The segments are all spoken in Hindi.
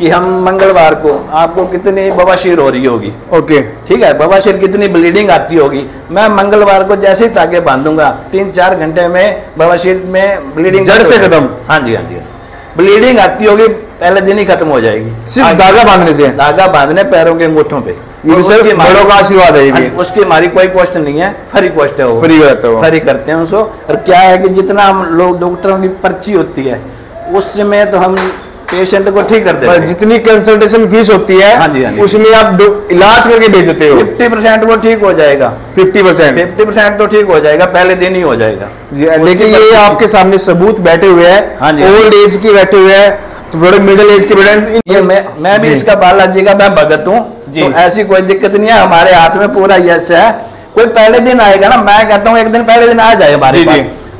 कि हम मंगलवार को आपको कितनी बवासीर हो रही होगी। ओके ठीक है बवासीर कितनी ब्लीडिंग आती होगी। मैं मंगलवार को जैसे ही ताके बांधूँगा तीन चार घंटे में बवासीर में ब्लीडिंग जड़ से खत्म? हाँ जी हाँ जी ब्लीडिंग आती होगी पहले दिन ही खत्म हो जाएगी। सिर्फ़ धागा बांधने से? धागा बांधने पैरों के अंगूठों पे। बड़ों का आशीर्वाद है हाँ, उसकी हमारी कोई कॉस्ट नहीं है फ्री कॉस्ट है वो। फ्री रहता है। फ्री करते हैं उसको। और क्या है कि जितना हम लोग डॉक्टरों की पर्ची होती है उसमें तो हम पेशेंट को ठीक कर देते हैं। जितनी कंसल्टेशन फ़ीस होती है हाँ जी, हाँ जी। उसमें आप इलाज करके भेज देते हो। फिफ्टी परसेंट वो ठीक हो जाएगा। फिफ्टी परसेंट फिफ्टी परसेंट तो ठीक हो जाएगा पहले दिन ही हो जाएगा। जी देखिए ये आपके सामने सबूत बैठे हुए हैं हाँ जी, ओल्ड एज के बैठे हुए हैं तो बड़े मिडिल एज के ये मैं मैं भी। इसका बालाजी का मैं भगत हूँ जी। तो ऐसी कोई दिक्कत नहीं है हमारे हाथ में पूरा यश है। कोई पहले दिन आएगा ना मैं कहता हूँ एक दिन पहले दिन आ जाए हमारे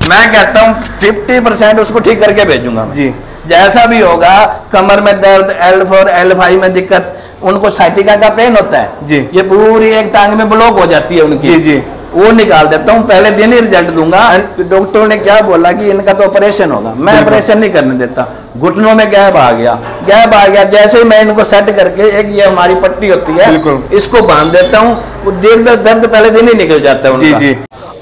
मैं कहता हूँ फिफ्टी परसेंट उसको ठीक करके भेजूँगा जी। जैसा भी होगा कमर में दर्द एल फोर एल फाइव में दिक्कत उनको साइटिका का पेन होता है। जी। ये पूरी एक टांग में ब्लॉक हो जाती है उनकी। जी, जी। वो निकाल देता हूँ पहले दिन ही रिज़ल्ट दूँगा। डॉक्टर ने क्या बोला कि इनका तो ऑपरेशन होगा। मैं ऑपरेशन नहीं करने देता। घुटनों में गैप आ गया। गैप आ गया। जैसे ही मैं इनको सेट करके एक ये हमारी पट्टी होती है इसको बाँध देता हूँ। वो दर्द दर्द पहले दिन ही निकल जाता है जी जी।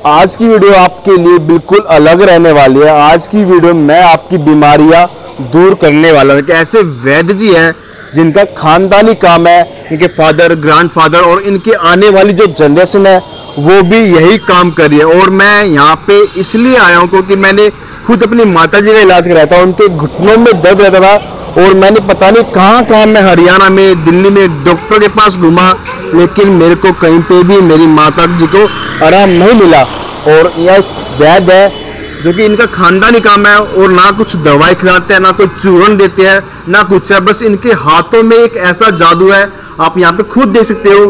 आज की वीडियो आपके लिए बिल्कुल अलग रहने वाली है। आज की वीडियो में आपकी बीमारियाँ दूर करने वाला एक ऐसे वैद्य जी हैं जिनका खानदानी काम है, इनके फादर ग्रैंडफादर और इनके आने वाली जो जनरेशन है, वो भी यही काम कर रही है। और मैं यहाँ पे इसलिए आया हूँ क्योंकि मैंने खुद अपनी माता जी का इलाज कराया था, उनके घुटनों में दर्द रहता था और मैंने पता नहीं कहाँ कहाँ मैं हरियाणा में, दिल्ली में डॉक्टर के पास घूमा, लेकिन मेरे को कहीं पे भी मेरी माता जी को आराम नहीं मिला। और यह वैद्य है जो कि इनका खानदानी काम है और ना कुछ दवाई खिलाते हैं ना कोई चूरन देते हैं ना कुछ है। बस इनके हाथों में एक ऐसा जादू है आप यहाँ पे खुद देख सकते हो।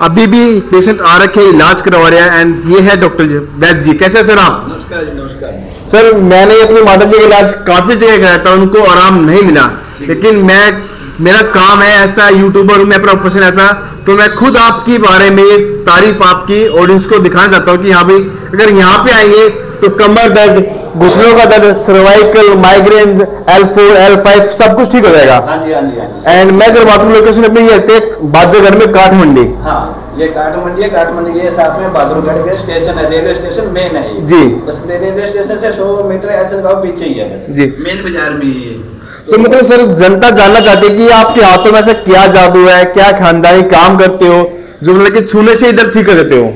अभी भी पेशेंट आ रखे इलाज करवा रहे हैं एंड ये है डॉक्टर जी वैद्य जी। कैसे हैं सर आप? नमस्कार नमस्कार। सर मैंने अपनी माता जी का इलाज काफ़ी जगह कराया था उनको आराम नहीं मिला। लेकिन मैं मेरा काम है ऐसा यूट्यूबर हूँ मैं प्रोफेशन ऐसा तो मैं खुद आपके बारे में तारीफ़ आपकी ऑडियंस को दिखाना चाहता हूँ कि हाँ भाई अगर यहाँ पे आएँगे तो कमर दर्द घुटनों का दर्द cervical migraine L four L five सब कुछ ठीक हो जाएगा। हाँ जी हाँ हाँ एंड मैं अगर बात करूँ लोकेशन अपनी ये रहते बादरगढ़ में काठमंडी। हाँ ये काठमंडी है काठमंडी के साथ में बहादुरगढ़ के स्टेशन है रेलवे स्टेशन मेन है जी। बस रेलवे स्टेशन से 100 मीटर ऐसे लगाओ पीछे ही है बस। जी। मेन बाज़ार में ही तो मतलब सर जनता जानना चाहती है कि आपके हाथों में ऐसा क्या जादू है क्या खानदानी काम करते हो जो मतलब कि छूने से इधर ठीक कर देते हो?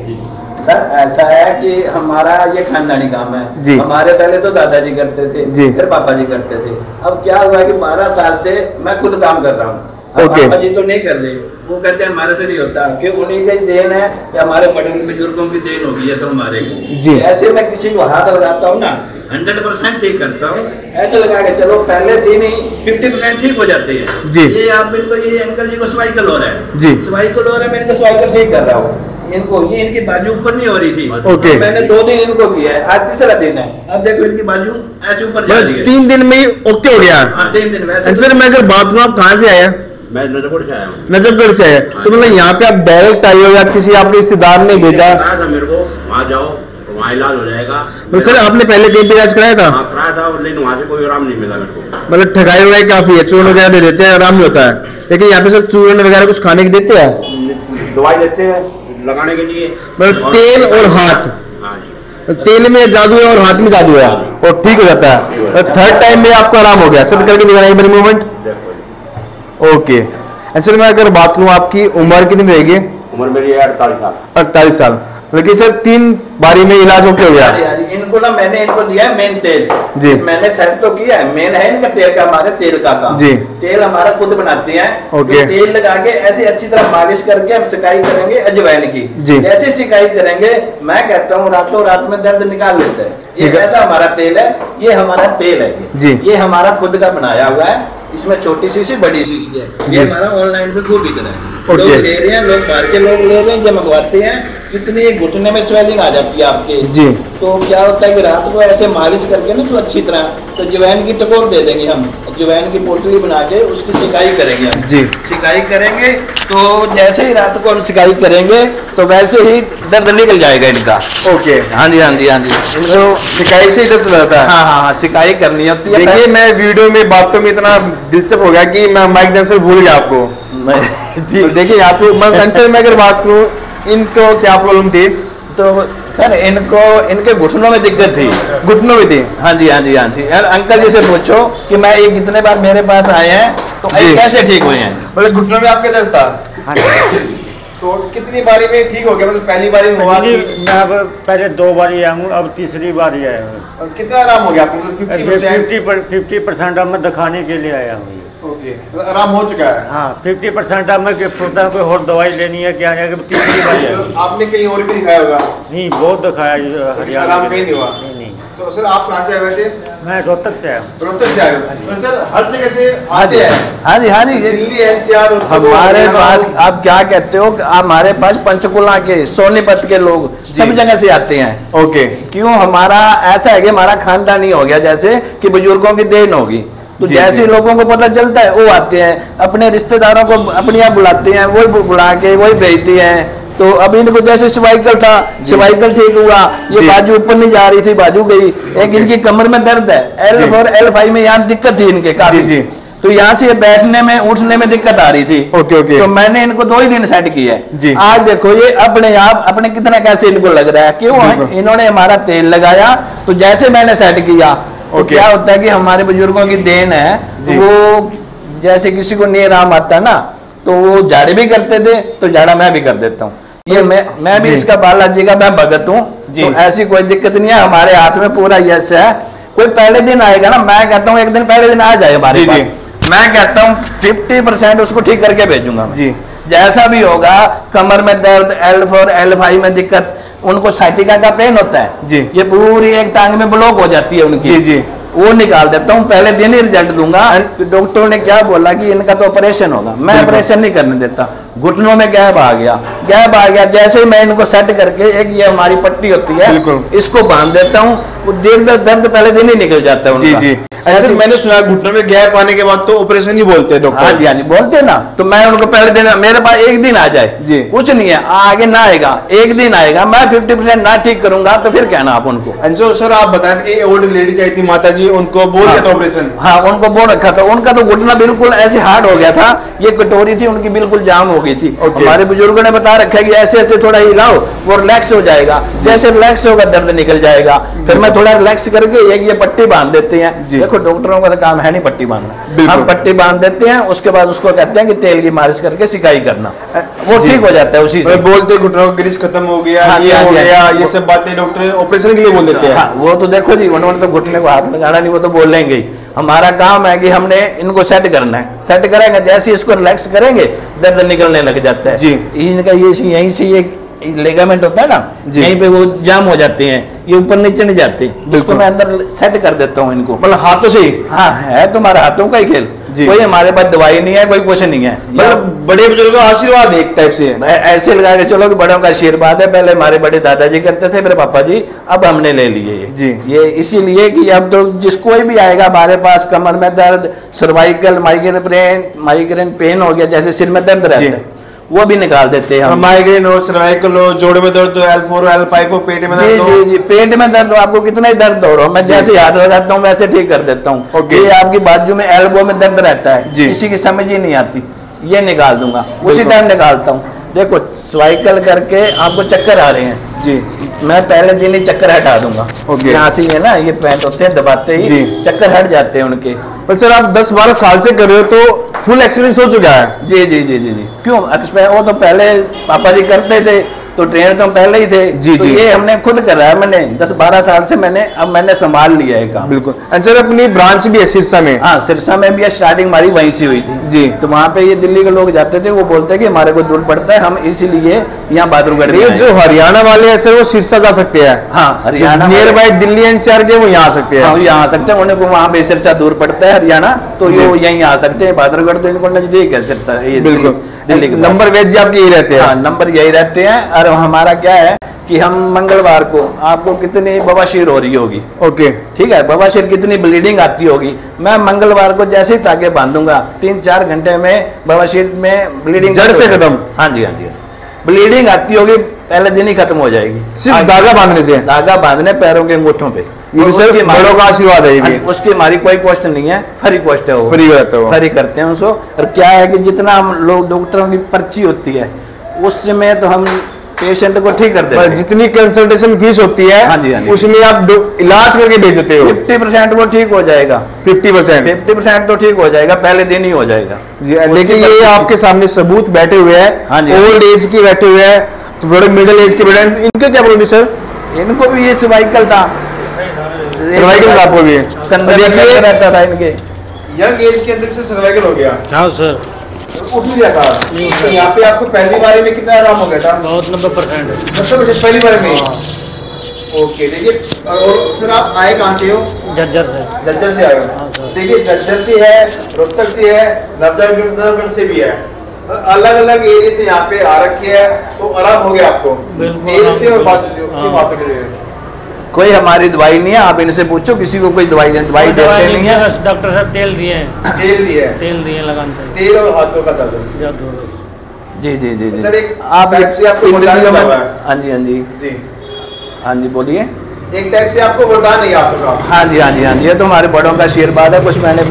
सर ऐसा है कि हमारा ये खानदानी काम है जी। हमारे पहले तो दादाजी करते थे जी। फिर पापा जी करते थे अब क्या हुआ कि 12 साल से मैं खुद काम कर रहा हूँ ओके। पापा जी तो नहीं कर रहे वो कहते हैं हमारे से नहीं होता कि उन्हीं का ही देन है या हमारे बड़े बुज़ुर्गों की देन होगी है तो हमारे को जी। ऐसे मैं किसी को हाथ लगाता हूँ ना हंड्रेड परसेंट ठीक करता हूँ ऐसे लगा के चलो पहले दिन ही फिफ्टी परसेंट ठीक हो जाते हैं जी। ये आप इनको ये अंकल जी को स्वाइकल हो रहा है जी। स्वाइकल हो रहा है मैं इनको स्वाइकल ठीक कर रहा हूँ इनको ये इनकी बाजू ऊपर नहीं हो रही थी। ओके। मैंने दो दिन इनको किया है आज तीसरा दिन है। अब देखो इनकी बाजू ऐसे ऊपर जा रही है। तीन दिन में ही ओके हो गया। हाँ तीन दिन एंड सर मैं अगर बात करूँ आप कहाँ से आया हैं? मैं नजरपुर से आया हूँ। नजफगढ़ से आए तो मतलब यहाँ पे आप डायरेक्ट आए हो या किसी आपके रिश्तेदार ने भेजा? था मेरे को वहाँ जाओ तो वहाँ इलाज हो जाएगा। मतलब सर आपने पहले कहीं पे इलाज कराया था? हाँ कराया था लेकिन वहाँ से कोई आराम नहीं मिला मेरे को। मतलब ठगाई वगाई काफ़ी है चूर्ण वगैरह दे देते हैं आराम नहीं होता है। लेकिन यहाँ पे सर चूर्ण वगैरह कुछ खाने की देते हैं? दवाई देते हैं। लगाने के लिए। मतलब तेल और हाथ। हाँ तेल में जादू है और हाथ में जादू है। और ठीक हो जाता है। और थर्ड टाइम में आपको आराम हो गया। सर करके दिखाना एक बार मूवमेंट ओके सर मैं अगर बात करूँ आपकी उम्र कितनी रहेगी? उम्र मेरी है अड़तालीस साल। अड़तालीस साल। लेकिन सर तीन बारी में इलाज ओके हो गया। इनको ना मैंने इनको दिया है मेन तेल। जी। मैंने सेट तो किया है मेन है इनका तेल का हमारे तेल का काम। जी। तेल हमारा खुद बनाते हैं। ओके। ये तेल लगा के ऐसे अच्छी तरह मालिश करके हम सिकाई करेंगे अजवाइन की। जी। जैसे सिकाई करेंगे मैं कहता हूँ रातों रात में दर्द निकाल लेते हैं। ये ऐसा हमारा तेल है ये हमारा तेल है। ये जी। ये हमारा खुद का बनाया हुआ है। इसमें छोटी शीशी बड़ी शीशी है। ये हमारा ऑनलाइन पे खूब बिक रहा है। लोग ले रहे हैं लोग बाहर के लोग ले रहे हैं जो मंगवाते हैं। कितनी घुटने में स्वेलिंग आ जाती है आपके। जी। तो क्या होता है कि रात को ऐसे मालिश करके ना जो अच्छी तरह तो जवैन की टकोर दे देंगे हम। जवैन की पोटली बना के उसकी सिकाई करेंगे हम। जी। सिकाई करेंगे तो जैसे ही रात को हम सिकाई करेंगे तो वैसे ही दर्द निकल जाएगा इनका। ओके। हाँ जी हाँ जी हाँ जी। तो इनको सिकाई से इधर चला जाता है? हाँ हाँ हाँ सिकाई करनी होती है देखिए मैं वीडियो में बातों में इतना दिलचस्प हो गया कि मैं माइक डांसर भूल गया आपको। जी तो देखिए पे मैं आंसर में अगर बात करूँ इनको क्या प्रॉब्लम थी? तो सर इनको इनके घुटनों में दिक्कत थी। घुटनों में थी? हाँ जी हाँ जी हाँ जी। यार अंकल जी से पूछो कि मैं ये कितने बार मेरे पास आए हैं तो ये कैसे ठीक हुए हैं? मतलब घुटनों में आपके दर्द था? तो कितनी बारी में ठीक हो गया? मतलब पहली बारी में हुआ मैं अब पहले दो बार ही आया हूँ अब तीसरी बार ही आया हूँ। कितना आराम हो गया? आपको फिफ्टी परसेंट अब मैं दिखाने के लिए आया हूँ। ओके आराम हो चुका है। हाँ फिफ्टी परसेंट अब मैं सोचता हूँ कोई और दवाई लेनी है क्या है तीसरी बार आया आपने कहीं और भी दिखाया होगा? नहीं बहुत दिखाया हरियाणा आराम कहीं नहीं हुआ? नहीं नहीं। तो सर आप कहाँ से आए वैसे? मैं रोहतक से आया हूँ। रोहतक से आए हो। तो सर हर जगह से हाँ जी। आते हैं। हाँ जी हाँ जी। ये- दिल्ली एनसीआर हमारे पास आप क्या कहते हो हमारे पास पंचकुला के सोनीपत के लोग सब जगह से आते हैं। ओके। क्यों? हमारा ऐसा है कि हमारा खानदान ही हो गया जैसे कि बुज़ुर्गों की देन होगी। तो जैसे लोगों को पता चलता है वो आते हैं अपने रिश्तेदारों को अपने यहाँ बुलाते हैं वही बुला के वही भेजते हैं। तो अब इनको जैसे सर्वाइकल था सर्वाइकल ठीक हुआ ये बाजू ऊपर नहीं जा रही थी बाजू गई। एक इनकी कमर में दर्द है एल फोर एल फाइव में यहाँ दिक्कत थी इनके काफ़ी। जी, जी। तो यहाँ से बैठने में उठने में दिक्कत आ रही थी। Okay, okay. तो मैंने इनको दो ही दिन सेट किया है। जी। आज देखो ये अपने आप अपने कितना कैसे इनको लग रहा है क्यों इन्होंने हमारा तेल लगाया? तो जैसे मैंने सेट किया तो। क्या होता है कि हमारे बुज़ुर्गों की देन है तो वो जैसे किसी को नहीं आराम आता है ना तो वो झाड़े भी करते थे तो झाड़ा मैं भी कर देता हूँ ये मैं मैं भी। इसका बालाजी का मैं भगत हूँ तो ऐसी कोई दिक्कत नहीं है हमारे हाथ में पूरा यश है कोई पहले दिन आएगा ना मैं कहता हूँ एक दिन पहले दिन आ जाए हमारे जी, पास जी। मैं कहता हूँ फिफ्टी परसेंट उसको ठीक करके भेजूँगा जी। जैसा भी होगा कमर में दर्द एल फोर एल फाइव में दिक्कत उनको साइटिका का पेन होता है। जी। ये पूरी एक टांग में ब्लॉक हो जाती है उनकी। जी, जी। वो निकाल देता हूँ पहले दिन ही रिज़ल्ट दूँगा। डॉक्टर ने क्या बोला कि इनका तो ऑपरेशन होगा। मैं ऑपरेशन नहीं करने देता। घुटनों में गैप आ गया। गैप आ गया। जैसे ही मैं इनको सेट करके एक ये हमारी पट्टी होती है इसको बाँध देता हूँ। वो दर्द दर्द पहले दिन ही निकल जाता है जी उनका। जी। अच्छा ऐसे- मैंने सुना घुटनों में गैप आने के बाद तो ऑपरेशन ही बोलते हैं हाँ डॉक्टर हाँ जी बोलते ना। तो मैं उनको पहले दिन मेरे पास एक दिन आ जाए। जी। कुछ नहीं है आगे ना आएगा। एक दिन आएगा मैं फिफ्टी परसेंट ना ठीक करूँगा तो फिर कहना आप उनको। अंजो सर आप बताए थे कि ओल्ड लेडीज़ आई थी माता जी उनको बोल हाँ। दिया था ऑपरेशन हाँ उनको बोल रखा था। उनका तो घुटना बिल्कुल ऐसे हार्ड हो गया था ये कटोरी थी उनकी बिल्कुल जाम हो गई थी। हमारे बुज़ुर्गों ने बता रखा है कि ऐसे ऐसे थोड़ा हिलाओ वो रिलैक्स हो जाएगा। जैसे रिलैक्स होगा दर्द निकल जाएगा। फिर मैं थोड़ा रिलैक्स करके एक ये पट्टी बाँध देते हैं। देखो डॉक्टरों का तो काम है नहीं पट्टी बांधना। हम पट्टी बाँध देते हैं उसके बाद उसको कहते हैं कि तेल की मालिश करके सिकाई करना। वो ठीक हो जाता है उसी से। मतलब बोलते घुटनों ग्रीस खत्म हो गया हाँ ये हाँ हो हाँ गया ये सब बातें डॉक्टर ऑपरेशन के लिए बोल देते हैं। वो तो देखो जी उन्होंने तो घुटने को हाथ लगाना नहीं वो तो बोलेंगे हमारा काम है कि हमने इनको सेट करना है। सेट करेंगे जैसे इसको रिलैक्स करेंगे दर्द निकलने लग जाता है। जी। इनका ये यहीं से ये लेगामेंट होता है ना यहीं पे वो जाम हो जाते हैं ये ऊपर नीचे नहीं जाते। इसको मैं अंदर सेट कर देता हूँ इनको। मतलब हाथों से हाँ? है तुम्हारा हाथों का ही खेल। कोई हमारे पास दवाई नहीं है कोई कुछ नहीं है। मतलब बड़े बुज़ुर्गों का आशीर्वाद एक टाइप से है। ऐसे लगा के चलो कि बड़ों का आशीर्वाद है पहले हमारे बड़े दादाजी करते थे मेरे पापा जी अब हमने ले लिए ये। जी। ये इसीलिए कि अब तो जिस कोई भी आएगा हमारे पास कमर में दर्द cervical migraine pain migraine pain हो गया जैसे सिर में दर्द रहता है। वो भी निकाल देते हैं हम। माइग्रेन हो सर्वाइकल हो जोड़ में दर्द हो एल फोर हो एल फाइव हो पेट में दर्द हो। जी जी पेट में दर्द हो आपको कितना ही दर्द हो रहा हो मैं जैसे हाथ लगाता हूँ वैसे ठीक कर देता हूँ। ये आपकी बाजू में एल्बो में दर्द रहता है। किसी की समझ ही नहीं आती। ये निकाल दूँगा। उसी टाइम निकालता हूँ। देखो स्वाइकल करके आपको चक्कर आ रहे हैं। जी। मैं पहले दिन ही चक्कर हटा दूँगा। ओके। यहाँ से है ना ये पैंट होते हैं दबाते ही जी। चक्कर हट जाते हैं उनके। पर सर आप 10-12 साल से कर रहे हो तो फुल एक्सपीरियंस हो चुका है। जी जी जी जी जी। क्यों? वो तो पहले पापा जी करते थे तो ट्रेन तो हम पहले ही थे। जी, तो जी। ये हमने खुद करा है। मैंने दस बारह साल से मैंने अब मैंने संभाल लिया है काम। बिल्कुल। एंड सर अपनी ब्रांच भी है सिरसा में? हाँ सिरसा में भी स्टार्टिंग हमारी वहीं से हुई थी। जी। तो वहाँ पे ये दिल्ली के लोग जाते थे वो बोलते हैं कि हमारे को दूर पड़ता है हम इसीलिए यहाँ बहादुरगढ़ में ये जो हरियाणा वाले हैं सर वो सिरसा जा सकते हैं। हाँ Haryana nearby Delhi NCR के वो यहाँ आ सकते हाँ। हैं ये आ सकते हैं। उन्हें वहाँ पे सिरसा दूर पड़ता है हरियाणा तो जी। ये यहीं आ सकते हैं। बहादुरगढ़ तो इनको नज़दीक है सिरसा बिल्कुल। दिल्ली के नंबर वेज आप आपके यही रहते हैं। हाँ नंबर यही रहते हैं। और हमारा क्या है कि हम मंगलवार को आपको कितनी बवासीर हो रही होगी। ओके। ठीक है बवासीर कितनी ब्लीडिंग आती होगी। मैं मंगलवार को जैसे ही ताके बांधूँगा तीन चार घंटे में बवासीर में ब्लीडिंग जड़ से खत्म? हाँ जी हाँ जी। ब्लीडिंग आती होगी पहले दिन ही खत्म हो जाएगी। सिर्फ़ धागा बांधने से? धागा बांधने पैरों के अंगूठों पे। बड़ों का आशीर्वाद है हाँ, उसकी हमारी कोई कॉस्ट नहीं है फ्री कॉस्ट है वो। फ्री रहता हो। फ्री करते हैं उसको। और क्या है कि जितना हम लोग डॉक्टरों की पर्ची होती है उसमें तो हम पेशेंट को ठीक कर देते हैं। जितनी कंसल्टेशन फ़ीस होती है हाँ जी, हाँ जी। उसमें आप इलाज करके भेज देते हो। फिफ्टी परसेंट वो ठीक हो जाएगा। फिफ्टी परसेंट फिफ्टी परसेंट तो ठीक हो जाएगा पहले दिन ही हो जाएगा। जी लेकिन ये आपके सामने सबूत बैठे हुए हाँ हैं हाँ ओल्ड एज के बैठे हुए हैं तो बड़े मिडिल एज के बैठे हैं। इनके क्या बोलते सर इनको भी ये सर्वाइकल था। सर्वाइकल आपको भी। कंधे रहता था इनके। यंग एज के अंदर से सर्वाइकल हो गया। हाँ सर उठ नहीं रहा था तो यहाँ पे आपको पहली बारी में कितना आराम हो गया था? बहुत नब्बे परसेंट। मतलब पहली बार में? ओके देखिए और सर आप आए कहाँ से हो? झज्जर से। जज्जर से आए हाँ, हो देखिए जज्जर से है रोहतक से है से भी है। अलग अलग एरिया से यहाँ पे आ रखी है तो आराम हो गया आपको। तेल से और बाजू से। बातों कोई हमारी दवाई नहीं है आप इनसे पूछो किसी को कोई दवाई दवाई देते नहीं है। डॉक्टर साहब तेल दिए तेल दिया है। तेल दिए लगान तेल और हाथों का जादू जी जी जी जी। आप आपको है। जी हाँ जी। जी। हाँ जी बोलिए। एक टाइप से आपको वरदान है हाथों का हाँ जी हाँ जी हाँ जी। ये तो हमारे बड़ों का आशीर्वाद है। कुछ मैंने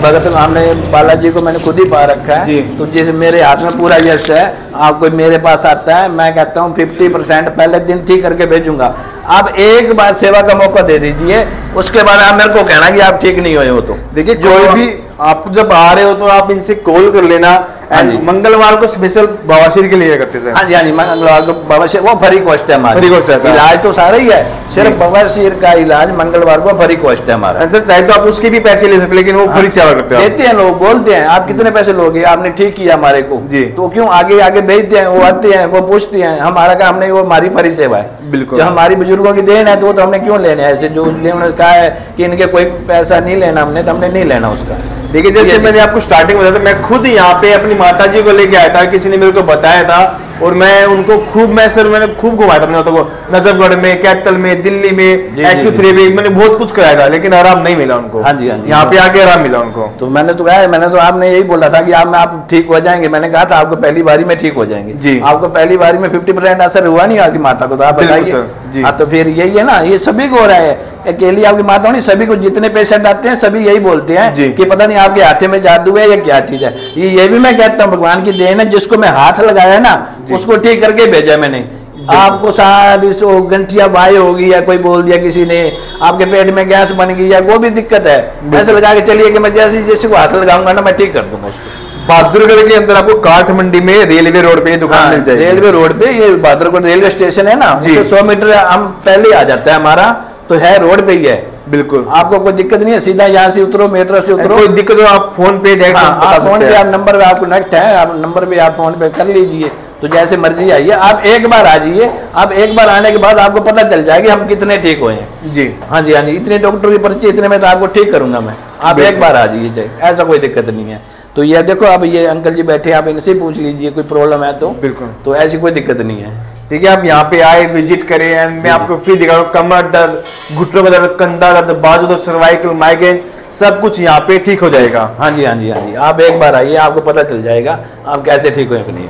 भगत हमने बालाजी को मैंने खुद ही पा रखा है। जी। तो जैसे मेरे हाथ में पूरा यश है आप कोई मेरे पास आता है मैं कहता हूँ फिफ्टी परसेंट पहले दिन ठीक करके भेजूँगा। आप एक बार सेवा का मौका दे दीजिए उसके बाद आप मेरे को कहना कि आप ठीक नहीं हुए हो तो। देखिए जो- कोई भी आप जब आ रहे हो तो आप इनसे कॉल कर लेना हाँ एंड मंगलवार को स्पेशल बवासीर के लिए करते सर। हाँ जी हाँ जी मंगलवार को बवासीर वो फ्री कॉस्ट है हमारी। फ्री कॉस्ट है। इलाज तो सारा ही है सिर्फ़ बवासीर का इलाज मंगलवार को फ्री कॉस्ट है हमारा। सर चाहे तो आप उसके भी पैसे ले सकते लेकिन वो फ्री सेवा करते हो। देते हैं लोग बोलते हैं आप कितने पैसे लोगे आपने ठीक किया हमारे को। जी। तो क्यों आगे आगे भेजते हैं वो आते हैं वो पूछते हैं हमारा काम नहीं वो हमारी फरी सेवा है। बिल्कुल। जो हमारी बुज़ुर्गों की देन है तो वो तो हमने क्यों लेने ऐसे जो उन्होंने कहा है कि इनके कोई पैसा नहीं लेना हमने तो हमने नहीं लेना उसका देखिए जैसे मैंने आपको स्टार्टिंग बताया था मैं खुद यहाँ पे अपनी माता जी को लेके आया था किसी ने मेरे को बताया था और मैं उनको खूब मैं सर मैंने खूब घुमाया था अपने को। नजफगढ़ में कैथल में दिल्ली में एक्यू थ्री में मैंने बहुत कुछ कराया था लेकिन आराम नहीं मिला उनको। हाँ जी, हाँ जी। यहाँ पे आके आराम मिला उनको। तो मैंने तो कहा मैंने तो आपने यही बोला था कि आप आप ठीक हो जाएँगे। मैंने कहा था आपको पहली बारी में ठीक हो जाएँगे। जी। आपको पहली बारी में फिफ्टी परसेंट असर हुआ नहीं आपकी माता को तो आप बताइए। जी। हाँ तो फिर यही है ना ये सभी को हो रहा है। अकेली आपकी माता नहीं सभी को जितने पेशेंट आते हैं सभी यही बोलते हैं। कि पता नहीं आपके हाथे में जादू है या क्या चीज़ है। ये ये भी मैं कहता हूँ भगवान की देन है जिसको मैं हाथ लगाया है ना उसको ठीक करके भेजा मैंने। आपको सो गंठिया बाई होगी या कोई बोल दिया किसी ने आपके पेट में गैस बन गई या वो भी दिक्कत है। ऐसे लगा के चलिए कि मैं जैसे जैसे को हाथ लगाऊँगा ना मैं ठीक कर दूँगा उसको। बहादुरगढ़ के अंदर आपको काठ मंडी में रेलवे रोड पे दुकान हाँ, मिल जाएगी। रेलवे रोड पे ये बहादुरगढ़ रेलवे स्टेशन है ना जी। उससे सौ मीटर हम पहले आ जाता है हमारा तो है रोड पे ही है। बिल्कुल। आपको कोई दिक्कत नहीं है सीधा यहाँ से उतरो मेट्रो से उतरो। कोई दिक्कत हो आप फ़ोन पे डायरेक्ट हाँ फ़ोन पे आप नंबर पे आपको नेक्ट है आप नंबर पे आप फ़ोन पे कर लीजिए। तो जैसे मर्ज़ी आइए आप एक बार आ जाइए। आप एक बार आने के बाद आपको पता चल जाएगा हम कितने ठीक हुए हैं। जी। हाँ जी हाँ जी इतने डॉक्टर की पर्ची इतने में तो आपको ठीक करूँगा मैं। आप एक बार आ जाइए चाहे ऐसा कोई दिक्कत नहीं है। तो ये देखो अब ये अंकल जी बैठे आप इनसे पूछ लीजिए कोई प्रॉब्लम है तो। बिल्कुल। तो ऐसी कोई दिक्कत नहीं है। ठीक है आप यहाँ पे आए विज़िट करें एंड मैं आपको फ्री दिखा रहा हूँ कमर दर्द घुटनों का दर्द कंधा दर्द बाजू दर्द सर्वाइकल माइग्रेन सब कुछ यहाँ पे ठीक हो जाएगा। हाँ जी हाँ जी हाँ जी। आप एक बार आइए आपको पता चल जाएगा आप कैसे ठीक हुए कि नहीं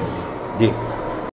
जी